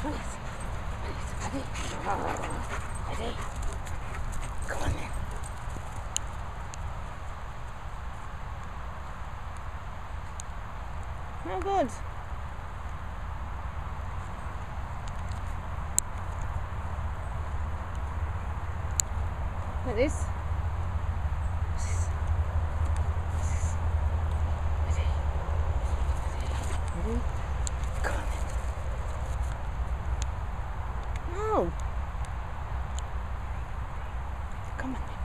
Please. Please, buddy. Buddy. Come on then. Oh, good. Like this. go. Come on.